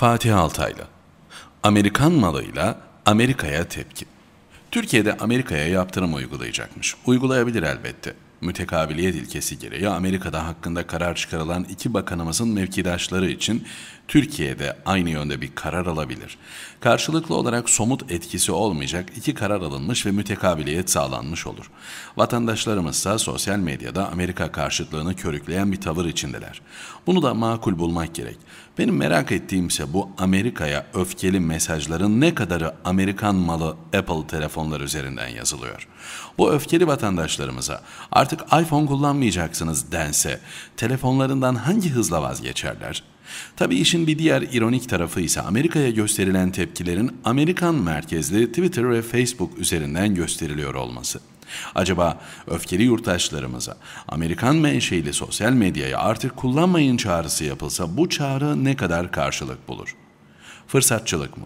Fatih Altaylı Amerikan malıyla Amerika'ya tepki. Türkiye'de Amerika'ya yaptırım uygulayacakmış. Uygulayabilir elbette. Mütekabiliyet ilkesi gereği Amerika'da hakkında karar çıkarılan iki bakanımızın mevkidaşları için Türkiye'de aynı yönde bir karar alabilir. Karşılıklı olarak somut etkisi olmayacak iki karar alınmış ve mütekabiliyet sağlanmış olur. Vatandaşlarımız ise sosyal medyada Amerika karşıtlığını körükleyen bir tavır içindeler. Bunu da makul bulmak gerek. Benim merak ettiğim ise bu Amerika'ya öfkeli mesajların ne kadarı Amerikan malı Apple telefonlar üzerinden yazılıyor. Bu öfkeli vatandaşlarımıza artık iPhone kullanmayacaksınız dense telefonlarından hangi hızla vazgeçerler? Tabi işin bir diğer ironik tarafı ise Amerika'ya gösterilen tepkilerin Amerikan merkezli Twitter ve Facebook üzerinden gösteriliyor olması. Acaba öfkeli yurttaşlarımıza Amerikan menşeili sosyal medyayı artık kullanmayın çağrısı yapılsa bu çağrı ne kadar karşılık bulur? Fırsatçılık mı?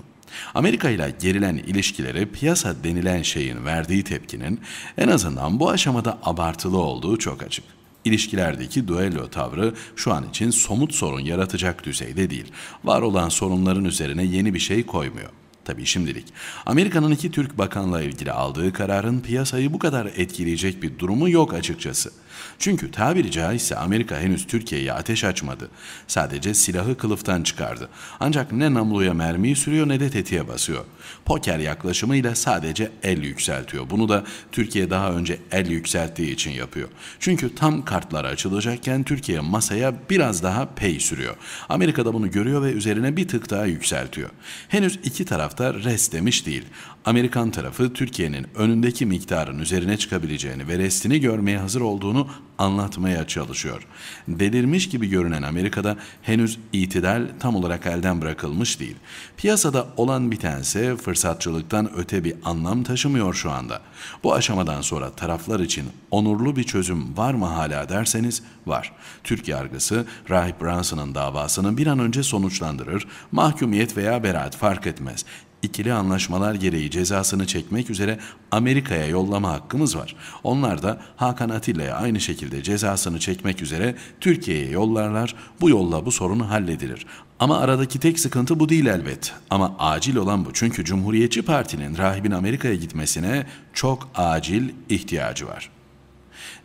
Amerika ile gerilen ilişkileri piyasa denilen şeyin verdiği tepkinin en azından bu aşamada abartılı olduğu çok açık. İlişkilerdeki duello tavrı şu an için somut sorun yaratacak düzeyde değil. Var olan sorunların üzerine yeni bir şey koymuyor. Tabii şimdilik. Amerika'nın iki Türk bakanla ilgili aldığı kararın piyasayı bu kadar etkileyecek bir durumu yok açıkçası. Çünkü tabiri caizse Amerika henüz Türkiye'ye ateş açmadı. Sadece silahı kılıftan çıkardı. Ancak ne namluya mermiyi sürüyor ne de tetiğe basıyor. Poker yaklaşımıyla sadece el yükseltiyor. Bunu da Türkiye daha önce el yükselttiği için yapıyor. Çünkü tam kartlar açılacakken Türkiye masaya biraz daha pay sürüyor. Amerika da bunu görüyor ve üzerine bir tık daha yükseltiyor. Henüz iki tarafta res demiş değil. Amerikan tarafı Türkiye'nin önündeki miktarın üzerine çıkabileceğini ve restini görmeye hazır olduğunu anlatmaya çalışıyor. Delirmiş gibi görünen Amerika'da henüz itidal tam olarak elden bırakılmış değil. Piyasada olan bitense fırsatçılıktan öte bir anlam taşımıyor şu anda. Bu aşamadan sonra taraflar için onurlu bir çözüm var mı hala derseniz var. Türk yargısı Rahip Branson'ın davasını bir an önce sonuçlandırır, mahkumiyet veya beraat fark etmez ikili anlaşmalar gereği cezasını çekmek üzere Amerika'ya yollama hakkımız var. Onlar da Hakan Atilla'ya aynı şekilde cezasını çekmek üzere Türkiye'ye yollarlar. Bu yolla bu sorunu halledilir. Ama aradaki tek sıkıntı bu değil elbet. Ama acil olan bu. Çünkü Cumhuriyetçi Parti'nin rahibin Amerika'ya gitmesine çok acil ihtiyacı var.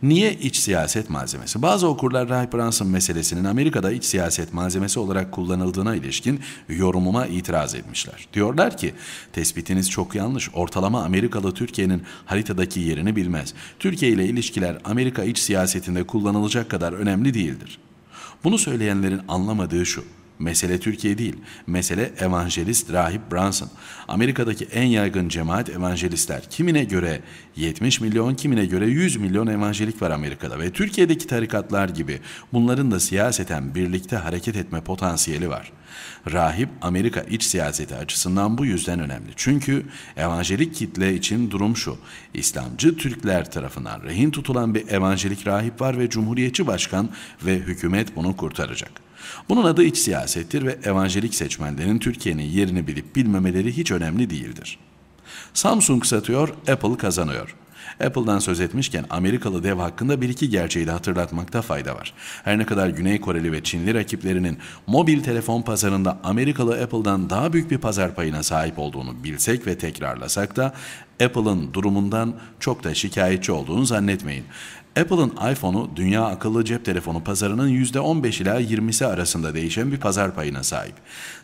Niye iç siyaset malzemesi? Bazı okurlar Rahip Brunson meselesinin Amerika'da iç siyaset malzemesi olarak kullanıldığına ilişkin yorumuma itiraz etmişler. Diyorlar ki tespitiniz çok yanlış. Ortalama Amerikalı Türkiye'nin haritadaki yerini bilmez. Türkiye ile ilişkiler Amerika iç siyasetinde kullanılacak kadar önemli değildir. Bunu söyleyenlerin anlamadığı şu. Mesele Türkiye değil. Mesele evangelist rahip Brunson. Amerika'daki en yaygın cemaat evangelistler. Kimine göre 70 milyon, kimine göre 100 milyon evangelik var Amerika'da ve Türkiye'deki tarikatlar gibi bunların da siyaseten birlikte hareket etme potansiyeli var. Rahip Amerika iç siyaseti açısından bu yüzden önemli. Çünkü evangelik kitle için durum şu. İslamcı Türkler tarafından rehin tutulan bir evangelik rahip var ve Cumhuriyetçi Başkan ve hükümet bunu kurtaracak. Bunun adı iç siyasettir ve evangelik seçmenlerin Türkiye'nin yerini bilip bilmemeleri hiç önemli değildir. Samsung satıyor, Apple kazanıyor. Apple'dan söz etmişken Amerikalı dev hakkında bir iki gerçeği de hatırlatmakta fayda var. Her ne kadar Güney Koreli ve Çinli rakiplerinin mobil telefon pazarında Amerikalı Apple'dan daha büyük bir pazar payına sahip olduğunu bilsek ve tekrarlasak da Apple'ın durumundan çok da şikayetçi olduğunu zannetmeyin. Apple'ın iPhone'u dünya akıllı cep telefonu pazarının %15 ila 20'si arasında değişen bir pazar payına sahip.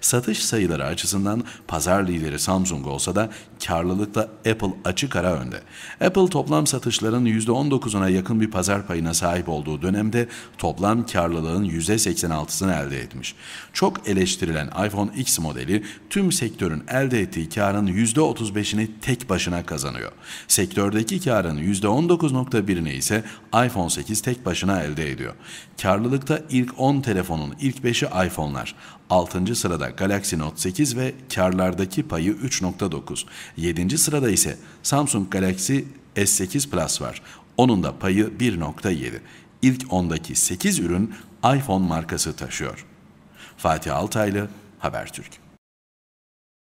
Satış sayıları açısından pazar lideri Samsung olsa da karlılıkta Apple açık ara önde. Apple toplam satışların %19'una yakın bir pazar payına sahip olduğu dönemde toplam karlılığın %86'sını elde etmiş. Çok eleştirilen iPhone X modeli tüm sektörün elde ettiği karın %35'ini tek başına kazanıyor. Sektördeki karın %19.1'ini ise iPhone 8 tek başına elde ediyor. Karlılıkta ilk 10 telefonun ilk 5'i iPhone'lar. 6. sırada Galaxy Note 8 ve karlardaki payı 3.9. 7. sırada ise Samsung Galaxy S8 Plus var. Onun da payı 1.7. İlk 10'daki 8 ürün iPhone markası taşıyor. Fatih Altaylı, Habertürk.